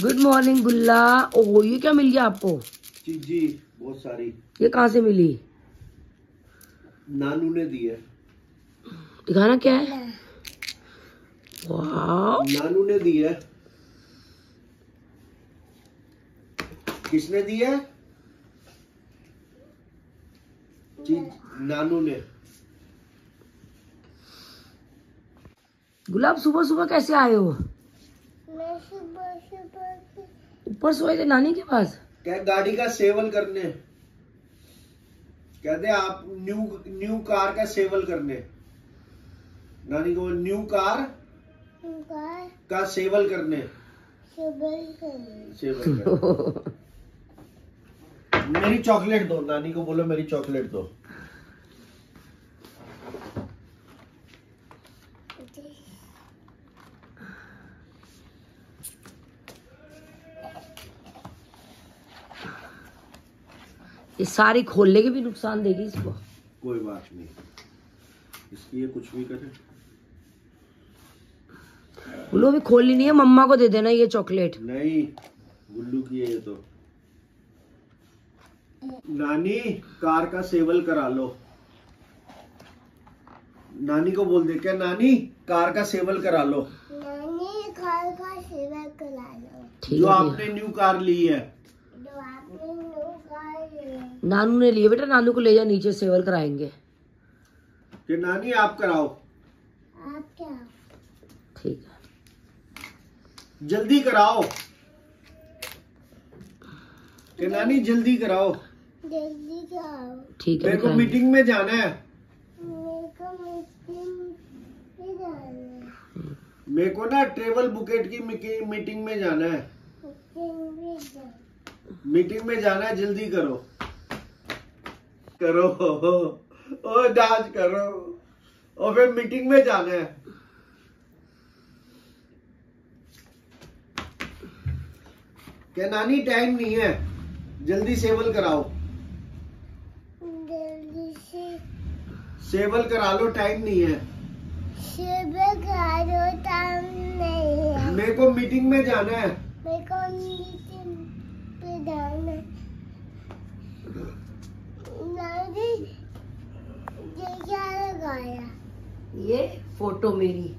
Good morning गुल्ला ओह ये क्या मिल गया आपको? जी जी बहुत सारी। ये कहाँ से मिली? नानू ने दी है। दिखाना क्या है? नानू ने दी है। किसने दी है? जी नानू ने। गुलाब सुबह सुबह कैसे आए हो? ऊपर सोए थे नानी के पास। क्या गाड़ी का सेवल करने। कहते आप न्यू न्यू कार का सेवल करने। नानी को न्यू कार गाय का सेवल करने। सुबह करने। सेवल करने मेरी चॉकलेट दो नानी को बोलो मेरी चॉकलेट दो। ये सारी खोलने के भी नुकसान देगी इसको। कोई बात नहीं। इसकी ये कुछ भी करे। गुल्लू अभी खोलनी नहीं है मम्मा को दे देना ये चॉकलेट। नहीं गुल्लू की है ये तो। नानी कार का सेवल करा लो। नानी को बोल दे क्या नानी कार का सेवल करा लो। नानी कार का सेवल करा लो। जो आपने न्यू कार ली है। नानू ने लिए बेटा नानू को ले जा नीचे सेवल कराएँगे। कि नानी आप कराओ। आप क्या? ठीक है। जल्दी कराओ। कि नानी जल्दी कराओ। जल्दी जाओ ठीक है मेरे को मीटिंग में जाना है। मेरे को मीटिंग में जाना है। मेरे को ना ट्रेवल बुकेट की मीटिंग- मीटिंग में जाना है। मीटिंग में जाना मीटिंग में जाना है जल्दी करो। करो ओ डांस करो और फिर मीटिंग में जाना है। क्या नानी टाइम नहीं है? जल्दी सेवल कराओ। जल्दी से सेवल करा लो टाइम नहीं है। सुबह करो टाइम नहीं है। मेरे को मीटिंग में जाना है। मेरे को मीटिंग पे जाना है। ये क्या लगाया? ये फ़ोटो मेरी।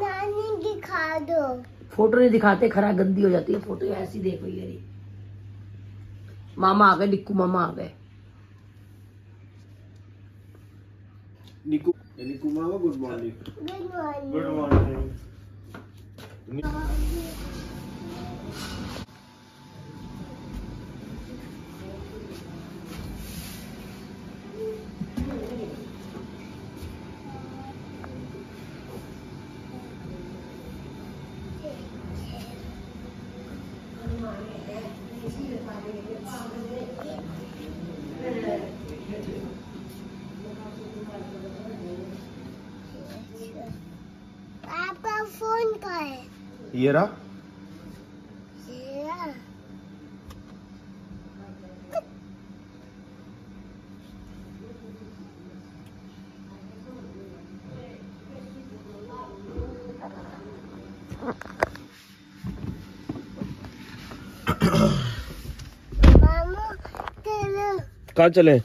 नानी दिखा दो। फ़ोटो नहीं दिखाते खरा गंदी हो जाती है फ़ोटो ऐसी देखो ये मामा आ गए निक्कू मामा आ गए। निकू निकू मामा good morning. Good morning. Good morning आपका फ़ोन का है ये रहा ये मामू चलो कहाँ चले?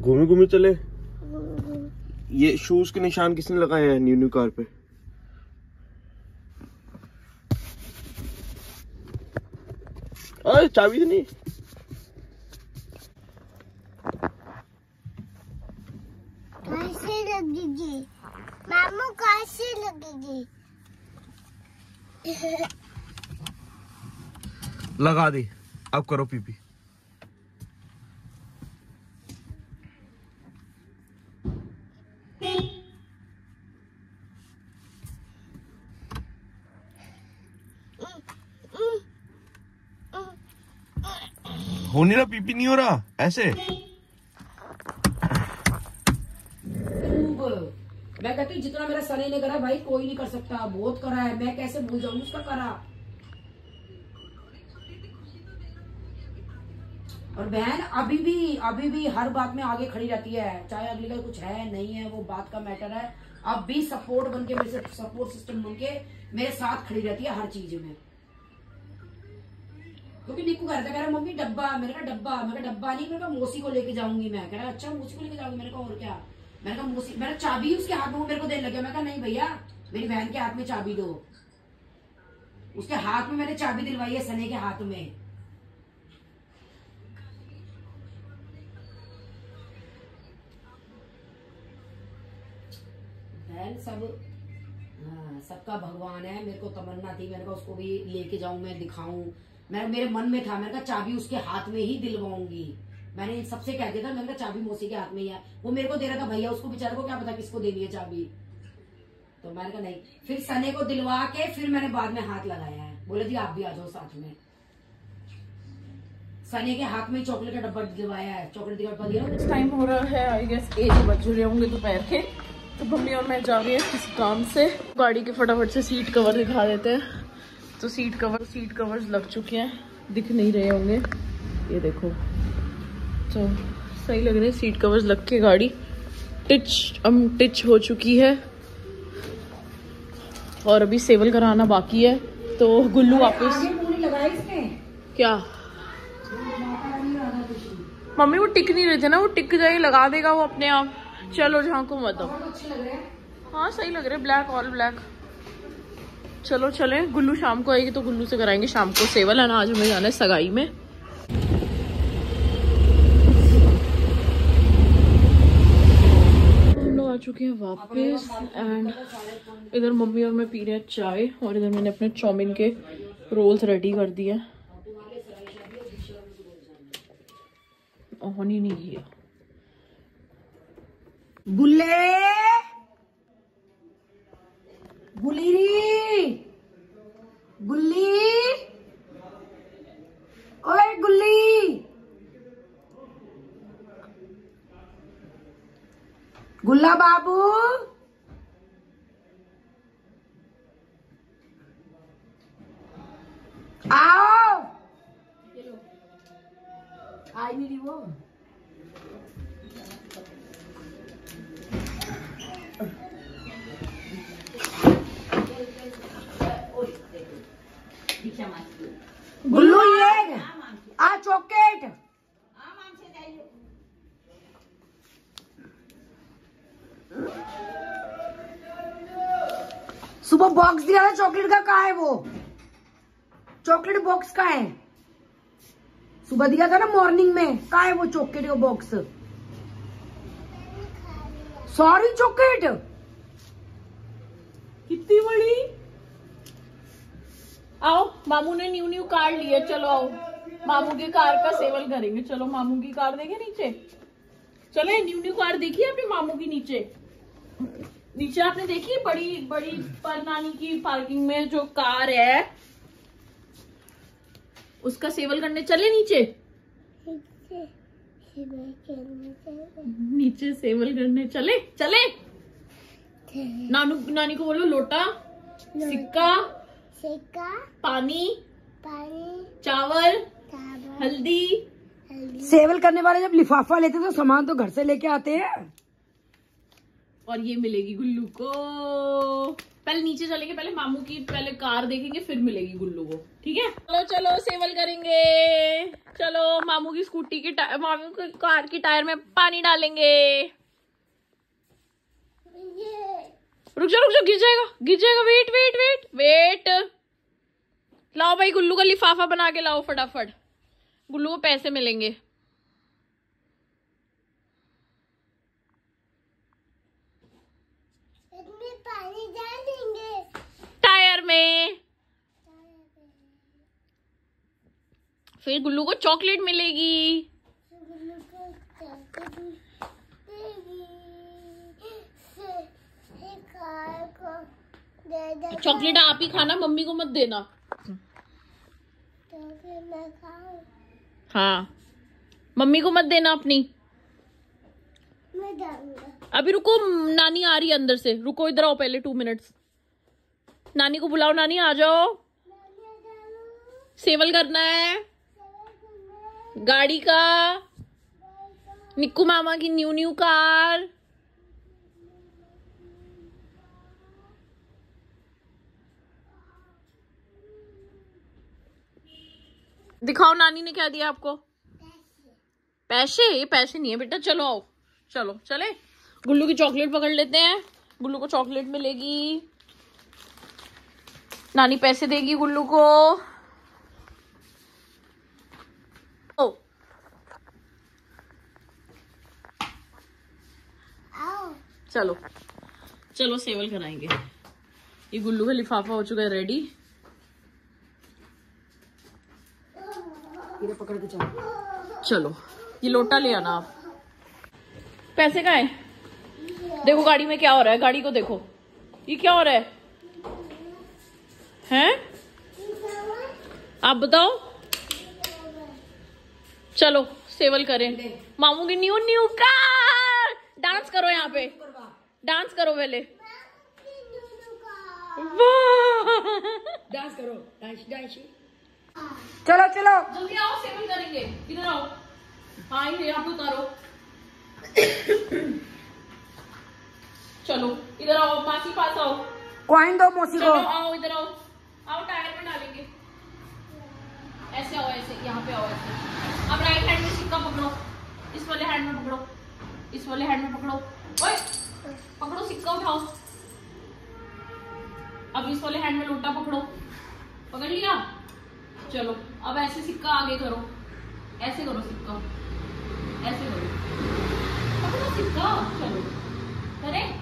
घूमी घूमी चले? ये शूज़ के निशान किसने लगाए हैं न्यू न्यू कार पे? अरे, चाबी तो नहीं। लगेगी मामू कैसे लगेगी? लगा दी। अब करो पीपी हो नहीं रहा पीपी नहीं हो रहा? ऐसे? मैं कहती हूँ जितना मेरा सनी ने करा भाई कोई नहीं कर सकता। बहुत करा है। मैं कैसे भूल जाऊँगी? उसका करा। और बहन, अभी भी अभी भी हर बात में आगे खड़ी रहती है। चाहे अगली का कुछ है, नहीं है, वो बात का मैटर है। अब भी सपोर्ट बन के, मेरे सपोर्ट सिस्टम बन के मेरे साथ खड़ी रहती है हर चीज़ में। क्योंकि निक्कू कह रहा था कह रहा मम्मी, डब्बा मेरे का डब्बा मेरे कहा, डब्बा नहीं, मैंने कहा, मौसी को लेके जाऊँगी मैं। कह रहा अच्छा मौसी को लेके जाऊँगी मेरे कहा, और क्या? मैंने कहा, मौसी, मैंने चाबी उसके हाथ में मेरे को देने लगे मैं कहा, नहीं भैया, मेरी बहन के हाथ में चाबी दो। उसके हाथ में मैंने चाबी दिलवाई है सने के हाथ में। बहन सब हाँ, सबका भगवान है मेरे को तमन्ना थी मैंने कहा उसको भी लेके जाऊँ मैं दिखाऊँ। मैं मेरे मन में था मैंने कहा चाबी उसके हाथ में ही दिलवाऊँगी। मैंने सबसे कह दिया था मैंने कहा चाबी मौसी के हाथ में ही है। वो मेरे को दे रहा था भैया उसको बेचारे को क्या पता किसको देनी है चाबी। तो मैंने कहा नहीं फिर सने को दिलवा के फिर मैंने बाद में हाथ लगाया है। बोले जी आप भी आ जाओ साथ में। सने के हाथ में चॉकलेट का डब्बा दिलवाया है चॉकलेट का डब्बा दिया टाइम हो रहा है आई गेस एक बज रहे होंगे दोपहर के। तो मम्मी और मैं जा रही है किसी काम से। गाड़ी के फटाफट से सीट कवर दिखा देते हैं। तो सीट कवर सीट कवर्स लग चुके हैं। दिख नहीं रहे होंगे। ये देखो। तो सही लग रहे हैं सीट कवर्स लग के गाड़ी टिच अम टिच हो चुकी है। और अभी सेवल कराना बाकी है। तो गुल्लू वापस क्या? मम्मी वो टिक नहीं रहे थे ना वो टिक जाए लगा देगा वो अपने आप। चलो झांको मत रहे हैं। हाँ सही लग रहे ब्लैक ऑल ब्लैक चलो चले गुल्लू शाम को आएगी तो गुल्लू से कराएँगे शाम को सेवल है ना? आज हमें जाना है सगाई में। हम लोग आ चुके हैं वापस एंड इधर मम्मी और मैं पी रहे हैं चाय और इधर मैंने अपने चाउमीन के रोल्स रेडी कर दिए। ऑन ही नहीं किया गुल्ले। गुलीरी गुल्ली। ओए गुल्ली। गुल्ला बाबू। सुबह बॉक्स दिया था चॉकलेट का कहा है वो? चॉकलेट बॉक्स का है? सुबह दिया था ना मॉर्निंग में, कहा है वो चॉकलेट का बॉक्स सॉरी चॉकलेट कितनी बड़ी? आओ, मामू ने न्यू न्यू कार लिया चलो आओ। मामू की कार का सेवल करेंगे, चलो मामू की कार देखे नीचे। चले न्यू न्यू कार देखी अपने मामू की नीचे? नीचे आपने देखी बड़ी बड़ी पर नानी की पार्किंग में जो कार है? उसका सेवल करने चले नीचे? नीचे सेवल करने चले? चले? नानू, नानी को बोलो लोटा, सिक्का सिक्का पानी पानी चावल, हल्दी। सेवल करने वाले जब लिफाफा लेते तो सामान तो घर से लेके आते हैं। और ये मिलेगी गुल्लू को। पहले नीचे चलेंगे, पहले मामू की पहले कार देखेंगे, फिर मिलेगी गुल्लू को। ठीक है? चलो चलो, सेवल करेंगे। चलो, मामू की स्कूटी की टायर मामू की कार की टायर में पानी डालेंगे। रुक जाओ रुक जाओ, गिर जाएगा गिर जाएगा। वेट वेट वेट वेट लाओ भाई, गुल्लू का लिफाफा बना के लाओ फटाफट। गुल्लू को पैसे मिलेंगे इसमें पानी डाल देंगे टायर में। फिर गुल्लू को चॉकलेट मिलेगी। चॉकलेट आप ही खाना मम्मी को मत देना। तो हाँ। मम्मी को मत देना अपनी। अभी रुको नानी आ रही है अंदर से। रुको इधर आओ पहले टू मिनट्स नानी को बुलाओ, नानी, आ जाओ। सेवल करना है। गाड़ी का। निक्कू मामा की न्यू न्यू कार। दिखाओ नानी ने क्या दिया आपको? पैसे। ये पैसे नहीं है बेटा, चलो आओ। चलो, चले। गुल्लू की चॉकलेट पकड़ लेते हैं। गुल्लू को चॉकलेट मिलेगी। नानी पैसे देगी गुल्लू को। ओ। चलो। चलो सेवल कराएँगे। ये गुल्लू का लिफाफा हो चुका है रेडी पकड़ के चलो। चलो ये लोटा ले आना आप। पैसे का है? देखो गाड़ी में क्या हो रहा है? गाड़ी को देखो। ये क्या हो रहा है? हैं? आप बताओ। चलो सेवल करें। मामू की न्यू न्यू कार। डांस करो यहाँ पे। डांस करो पहले। डांस करो। Dance dance. चलो चलो। जल्दी आओ सेवन करेंगे। इधर आओ। हाँ ये यहाँ पे उतारो। चलो इधर आओ। मासी पास आओ। कॉइन दो मौसी को। आओ इधर आओ। आओ टायर में डालेंगे। ऐसे आओ, ऐसे, यहाँ पे आओ, ऐसे। अब राइट हैंड में सिक्का पकड़ो। इस वाले हैंड में पकड़ो। इस वाले हैंड में पकड़ो। ओए, पकड़ो सिक्का, उठाओ। अब इस वाले हैंड में लोटा पकड़ो। पकड़ लिया? चलो, अब ऐसे सिक्का आगे करो। ऐसे करो सिक्का। ऐसे करो। पकड़ो सिक्का। चलो। करें?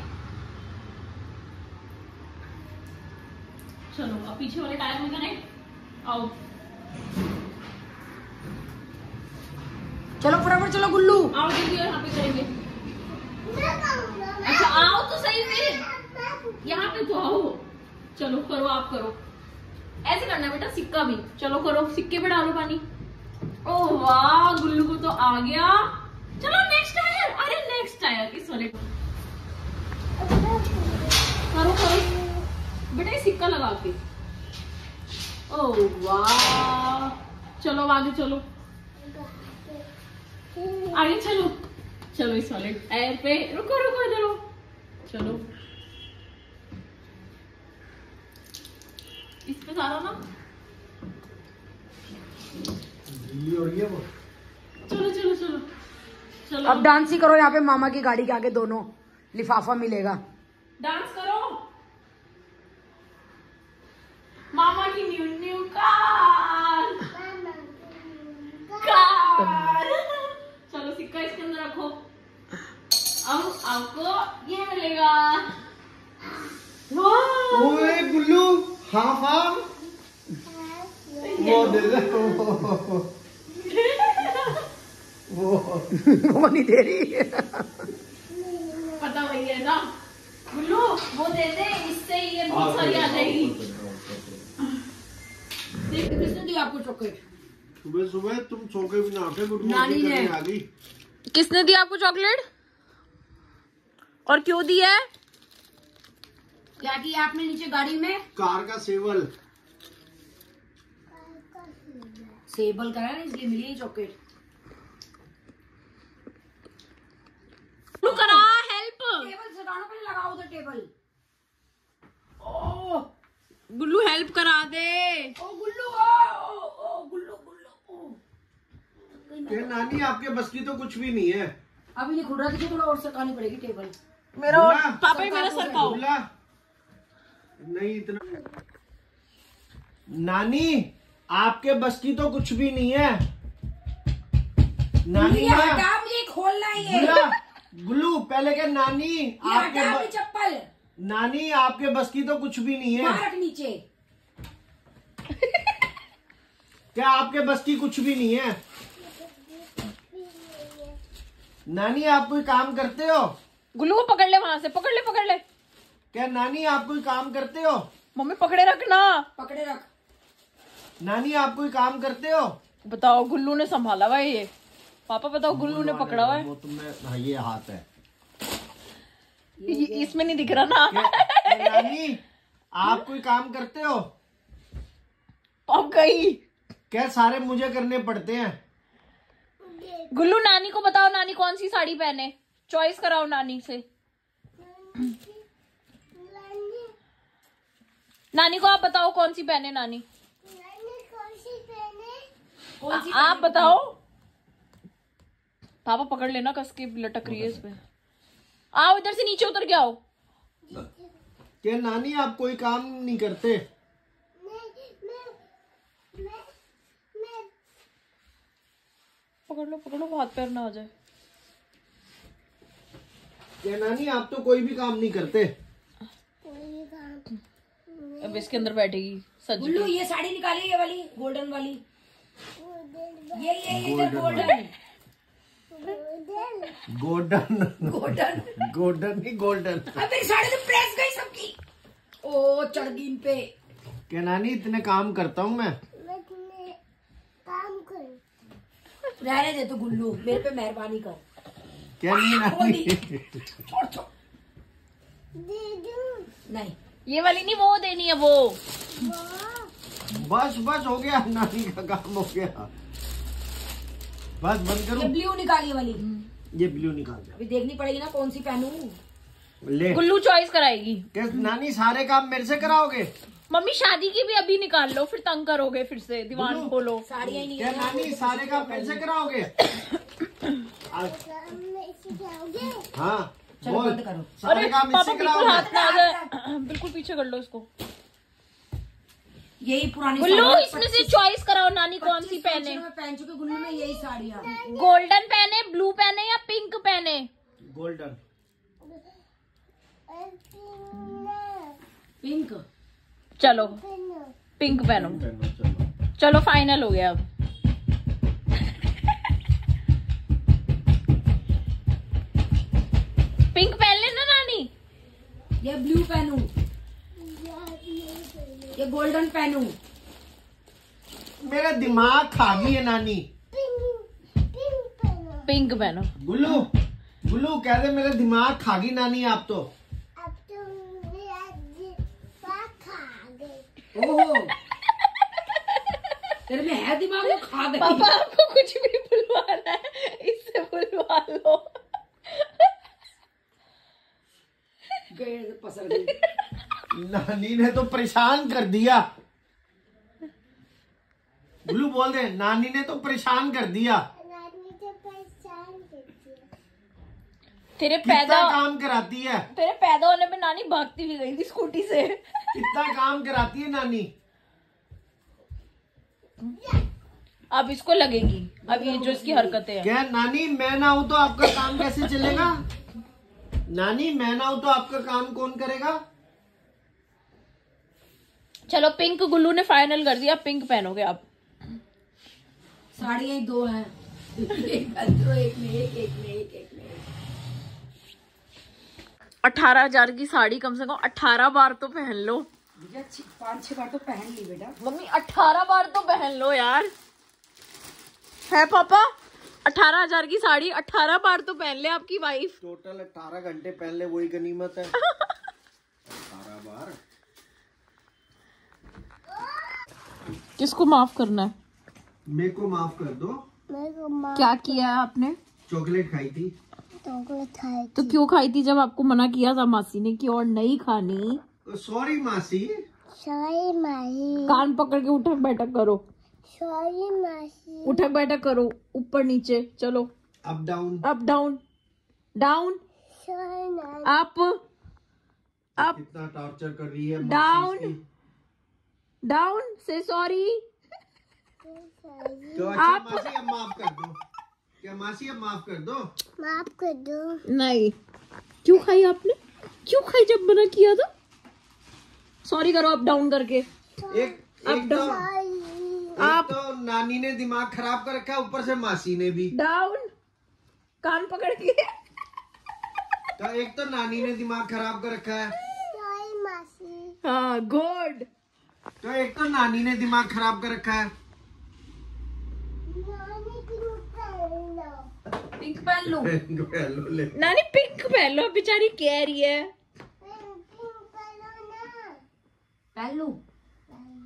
चलो अब पीछे वाले टायर में कनेक्ट आओ। चलो फटाफट चलो गुल्लू। आओ जल्दी और यहाँ पे करेंगे अच्छा आओ तो सही फिर यहाँ पे तो आओ। चलो करो आप करो। ऐसे करना है बेटा सिक्का भी। चलो करो सिक्के पे डालो पानी। ओह वाह गुल्लू को तो आ गया। चलो नेक्स्ट टायर अरे नेक्स्ट टायर इस वाले को। करो करो। बेटा ये सिक्का लगा के। ओह वाह। चलो आगे चलो। आगे चलो। चलो इस वाले टायर पे। रुको रुको इधर चलो। इस पे सारा ना। चलो चलो चलो। चलो। अब डांस ही करो यहाँ पे मामा की गाड़ी के आगे दोनों लिफाफा मिलेगा। डांस करो मामा की न्यू न्यू कार कार चलो सिक्का इसके अंदर रखो अब आपको ये मिलेगा। ओए गुल्लू हाँ हाँ वो दे दे वो। वो नहीं दे रही। पता वही है ना। गुल्लू वो दे दे इससे ये बहुत सारी आ जाएगी? देख किसने दी आपको चॉकलेट? सुबह सुबह तुम सो के भी ना उठे गुड नानी मॉर्निंग ने। करने आ गई। किसने दी आपको चॉकलेट? और क्यों दी है? क्या किया आपने नीचे गाड़ी में कार का सेवल। सेबल करा ना इसलिए मिली चॉकलेट। करा हेल्प। टेबल सटाना पहले लगाओ उधर टेबल। ओ गुल्लू हेल्प करा दे। ओ गुल्लू ओ ओ, ओ गुल्लू। ये नानी आपके बस की तो कुछ भी नहीं है। अभी नहीं खुल रहा देखिए थोड़ा और सटानी पड़ेगी टेबल। मेरा गुल्ला, पापा ही मेरा सर खाओ। नहीं इतना नानी आपके बस की तो कुछ भी नहीं है। नानी ये मुझे खोलना है ये गुल्लू पहले क्या नानी आपके ब- चप्पल। नानी आपके बस की तो कुछ भी नहीं है। नीचे। क्या आपके बस की कुछ भी नहीं है? नानी आप कोई काम करते हो? गुल्लू को पकड़ ले वहाँ से पकड़ ले पकड़ ले। क्या नानी आप कोई काम करते हो? मम्मी पकड़े रखना पकड़े रख। नानी आप कोई काम करते हो? बताओ गुल्लू ने संभाला हुआ है ये? पापा बताओ गुल्लू ने पकड़ा हुआ है? वो तुमने हाँ, ये हाथ है। इसमें नहीं दिख रहा ना। नानी आप कोई काम करते हो? अब गई। क्या सारे मुझे करने पड़ते हैं? गुल्लू नानी को बताओ नानी कौन सी साड़ी पहने? चॉइस कराओ नानी से। नानी को आप बताओ कौन सी पहने नानी? कौन सी आप बताओ। पापा पकड़ लेना कस के लटक रही है इस पे। आओ इधर से नीचे उतर के आओ। क्या नानी आप कोई काम नहीं करते मैं मैं मैं मैं पकड़ लो पकड़ लो हाथ पैर ना आ जाए। क्या नानी आप तो कोई भी काम नहीं करते। कोई काम अब इसके अंदर बैठेगी सज गुल्लू ये साड़ी निकाली ये वाली गोल्डन वाली। गोल्डन ये ये ये इधर गोल्डन गोल्डन। गोल्डन। गोल्डन। नहीं गोल्डन अब मेरी साड़ी तो प्रेस गई सबकी। ओ चढ़ गई इन पे। क्या नानी इतने काम करता हूँ मैं। मैं काम करूँ। रहने दे तो गुल्लू मेरे पे मेहरबानी कर। क्या नहीं नानी छोड़ छोड़। दे दूँ। नहीं। ये वाली नहीं वो देनी है वो। बस बस हो गया नानी का काम हो गया। बस बंद ये ब्लू निकालिए वाली। ये ब्लू निकाल दिया अभी देखनी पड़ेगी ना कौन सी पहनूं। ले। गुल्लू चॉइस कराएगी। नानी सारे काम मेरे से कराओगे? मम्मी शादी की भी अभी निकाल लो फिर तंग करोगे फिर से दीवान। खोलो। साड़ियाँ नहीं नानी सारे कराओगे? हाँ चलो बोल। बंद करो। सारे अरे पापा बिल्कुल हाथ कराओगे आ बिल्कुल पीछे कर लो इसको। यही पुरानी गुल्लू इसमें से चॉइस कराओ नानी कौन सी पहने? पहन चुके गुल्लू में यही साड़ियाँ। गोल्डन पहने ब्लू पहने या पिंक पहने? गोल्डन। पिंक। चलो। पिंक पहनो चलो। फाइनल हो गया अब। पिंक पहन लेना नानी। ये ब्लू पहनूं। ये गोल्डन पहनूं। मेरा दिमाग खा गई है नानी। पिंक पहनो गुल्लू गुल्लू कह रहे मेरा दिमाग खा गई नानी आप तो अब तुम मेरा दिमाग खा गए ओहो। तेरे में है दिमाग वो खा गई। पापा आपको कुछ भी बुलवाना है इससे बुलवा लो। गए पसर गई नानी ने तो परेशान कर दिया। गुल्लू बोल दे नानी ने तो परेशान कर दिया नानी तो परेशान करती है तेरे पैदा काम कराती है? तेरे पैदा होने पे नानी भागती भी गई थी स्कूटी से। कितना काम कराती है नानी? अब इसको लगेगी। अब ये जो इसकी हरकतें हैं। क्या नानी मैं ना हूँ तो आपका काम कैसे चलेगा? नानी मैं ना हूँ तो आपका काम कौन करेगा? चलो पिंक गुल्लू ने फाइनल कर दिया। पिंक पहनोगे आप। साड़ियाँ ही दो हैं। एक अंदर एक में एक एक में एक एक अठारह हज़ार की साड़ी कम से कम अठारह बार तो पहन लो। भैया पाँच छह बार तो पहन ली बेटा। मम्मी अठारह बार तो पहन लो यार। है पापा? अठारह हज़ार की साड़ी अठारह बार तो पहन ले आपकी वाइफ टोटल अठारह घंटे पहन ले वही गनीमत है। अठारह बार। किसको माफ़ करना है? मेरे को माफ़ कर दो। मेरे को माँ क्या किया है आपने? चॉकलेट खाई थी। तो तो क्यों खाई थी जब आपको मना किया था मासी ने कि और नहीं खानी? सॉरी मासी। सॉरी माही कान पकड़ के उठक बैठक करो। सॉरी मासी। उठक बैठक करो ऊपर नीचे चलो। Up down up down down up up कितना टॉर्चर कर रही है. मासी इसकी। डाउन से सॉरी तो अच्छा मासी अब माफ़ कर दो। क्या मासी अब माफ़ कर दो। माफ़ कर दो। नहीं। क्यों खाई आपने? क्यों खाई जब मना किया था? सॉरी करो अप डाउन करके। एक तो सॉरी एक तो नानी ने दिमाग खराब कर रखा है ऊपर से मासी ने भी। डाउन कान पकड़ के। तो एक तो नानी ने दिमाग खराब कर रखा है। मासी। हाँ गुड तो एक तो नानी ने दिमाग खराब कर रखा है नानी क्यों कर लो पिंक पहन लूँ ले नानी पिंक पहन लो बेचारी कह रही है पहन लूँ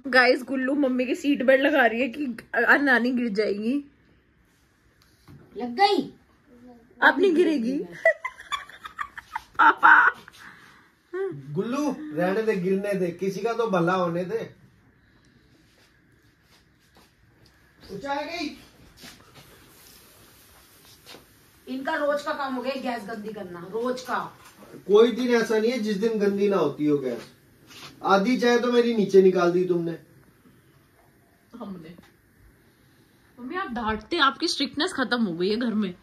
गाइस गुल्लू मम्मी की सीट बेल्ट लगा रही है कि नानी गिर जाएगी। लग गई। अब नहीं गिरेगी। पापा। गुल्लू रहने दे गिरने दे। किसी का तो भला होने दे। ऊँचा गई। इनका रोज का काम हो गया गैस गंदी करना रोज का। कोई दिन ऐसा नहीं है जिस दिन गंदी ना होती हो गैस। आधी चाय तो मेरी नीचे निकाल दी तुमने। हमने। मम्मी आप डांटते आपकी स्ट्रिक्टनेस खत्म हो गई है घर में।